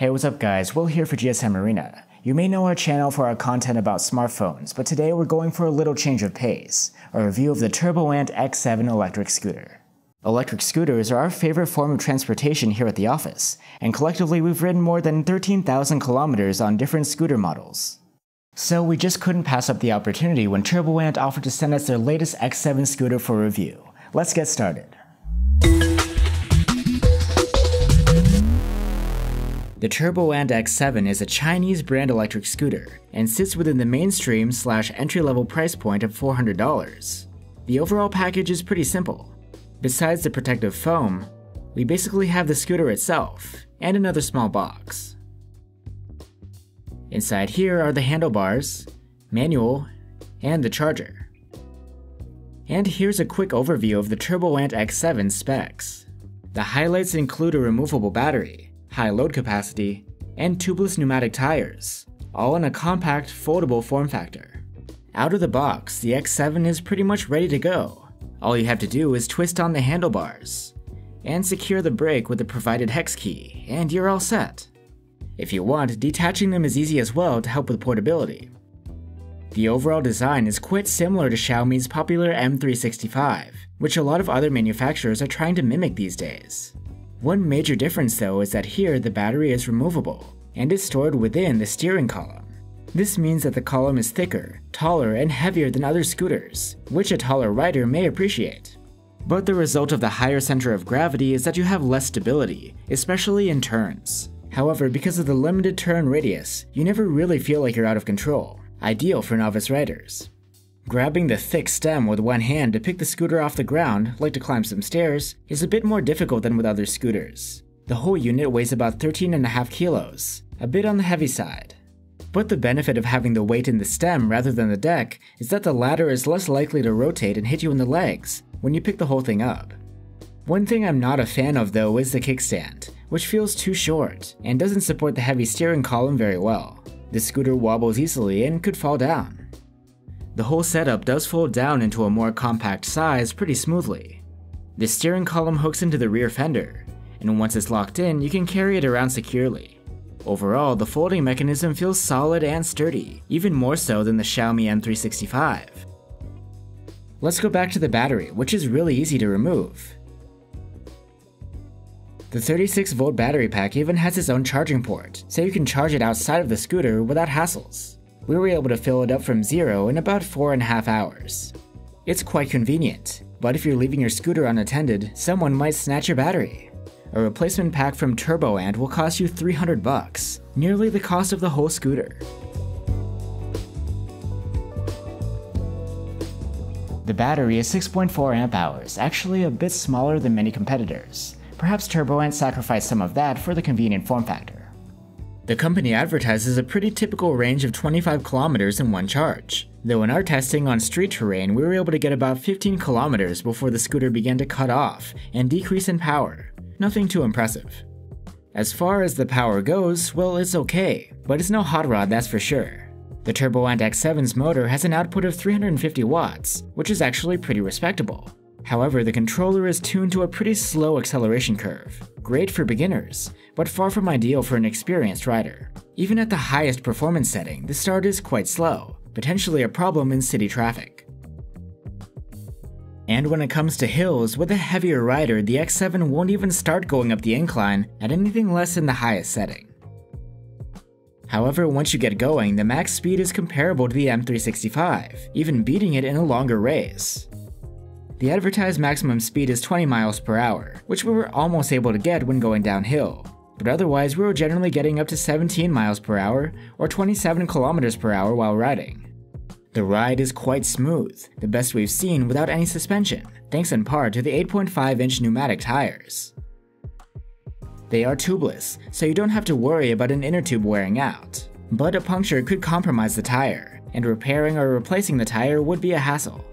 Hey, what's up guys? Will here for GSMArena. You may know our channel for our content about smartphones, but today we're going for a little change of pace, a review of the TurboAnt X7 electric scooter. Electric scooters are our favorite form of transportation here at the office, and collectively we've ridden more than 13,000 kilometers on different scooter models. So we just couldn't pass up the opportunity when TurboAnt offered to send us their latest X7 scooter for review. Let's get started. The TurboAnt X7 is a Chinese brand electric scooter and sits within the mainstream slash entry level price point of $400. The overall package is pretty simple. Besides the protective foam, we basically have the scooter itself and another small box. Inside here are the handlebars, manual, and the charger. And here's a quick overview of the TurboAnt X7 specs. The highlights include a removable battery, high load capacity, and tubeless pneumatic tires, all in a compact, foldable form factor. Out of the box, the X7 is pretty much ready to go. All you have to do is twist on the handlebars, and secure the brake with the provided hex key, and you're all set. If you want, detaching them is easy as well to help with portability. The overall design is quite similar to Xiaomi's popular M365, which a lot of other manufacturers are trying to mimic these days. One major difference though is that here the battery is removable and is stored within the steering column. This means that the column is thicker, taller, and heavier than other scooters, which a taller rider may appreciate. But the result of the higher center of gravity is that you have less stability, especially in turns. However, because of the limited turn radius, you never really feel like you're out of control, ideal for novice riders. Grabbing the thick stem with one hand to pick the scooter off the ground, like to climb some stairs, is a bit more difficult than with other scooters. The whole unit weighs about 13.5 kilos, a bit on the heavy side. But the benefit of having the weight in the stem rather than the deck is that the ladder is less likely to rotate and hit you in the legs when you pick the whole thing up. One thing I'm not a fan of though is the kickstand, which feels too short and doesn't support the heavy steering column very well. The scooter wobbles easily and could fall down. The whole setup does fold down into a more compact size pretty smoothly. The steering column hooks into the rear fender, and once it's locked in, you can carry it around securely. Overall, the folding mechanism feels solid and sturdy, even more so than the Xiaomi M365. Let's go back to the battery, which is really easy to remove. The 36 volt battery pack even has its own charging port, so you can charge it outside of the scooter without hassles we were able to fill it up from zero in about 4.5 hours. It's quite convenient, but if you're leaving your scooter unattended, someone might snatch your battery. A replacement pack from TurboAnt will cost you 300 bucks, nearly the cost of the whole scooter. The battery is 6.4 amp hours, actually a bit smaller than many competitors. Perhaps TurboAnt sacrificed some of that for the convenient form factor. The company advertises a pretty typical range of 25 kilometers in one charge, though in our testing on street terrain we were able to get about 15 kilometers before the scooter began to cut off and decrease in power. Nothing too impressive. As far as the power goes, well it's okay, but it's no hot rod that's for sure. The TurboAnt X7's motor has an output of 350 watts, which is actually pretty respectable. However, the controller is tuned to a pretty slow acceleration curve, great for beginners, but far from ideal for an experienced rider. Even at the highest performance setting, the start is quite slow, potentially a problem in city traffic. And when it comes to hills, with a heavier rider, the X7 won't even start going up the incline at anything less than the highest setting. However, once you get going, the max speed is comparable to the M365, even beating it in a longer race. The advertised maximum speed is 20 miles per hour, which we were almost able to get when going downhill. But otherwise, we were generally getting up to 17 miles per hour or 27 kilometers per hour while riding. The ride is quite smooth, the best we've seen without any suspension, thanks in part to the 8.5 inch pneumatic tires. They are tubeless, so you don't have to worry about an inner tube wearing out. But a puncture could compromise the tire, and repairing or replacing the tire would be a hassle.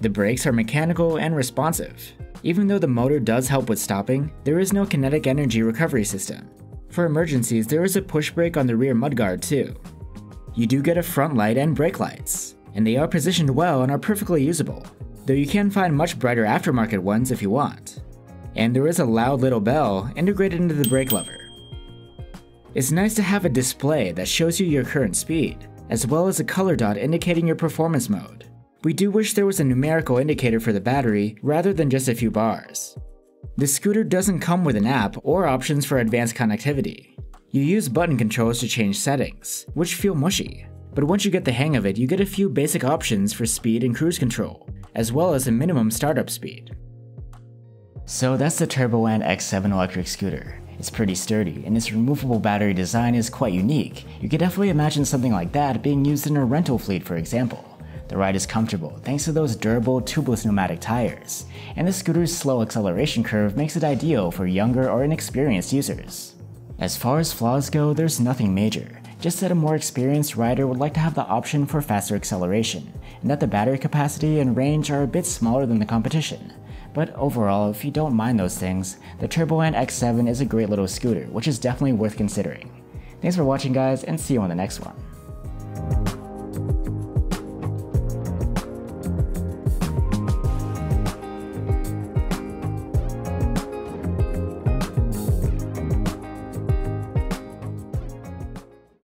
The brakes are mechanical and responsive. Even though the motor does help with stopping, there is no kinetic energy recovery system. For emergencies, there is a push brake on the rear mudguard too. You do get a front light and brake lights, and they are positioned well and are perfectly usable, though you can find much brighter aftermarket ones if you want. And there is a loud little bell integrated into the brake lever. It's nice to have a display that shows you your current speed, as well as a color dot indicating your performance mode. We do wish there was a numerical indicator for the battery rather than just a few bars. The scooter doesn't come with an app or options for advanced connectivity. You use button controls to change settings, which feel mushy. But once you get the hang of it, you get a few basic options for speed and cruise control, as well as a minimum startup speed. So that's the TurboAnt X7 electric scooter. It's pretty sturdy, and its removable battery design is quite unique. You could definitely imagine something like that being used in a rental fleet for example. The ride is comfortable thanks to those durable tubeless pneumatic tires, and the scooter's slow acceleration curve makes it ideal for younger or inexperienced users. As far as flaws go, there's nothing major, just that a more experienced rider would like to have the option for faster acceleration, and that the battery capacity and range are a bit smaller than the competition. But overall, if you don't mind those things, the TurboAnt X7 is a great little scooter, which is definitely worth considering. Thanks for watching guys, and see you on the next one.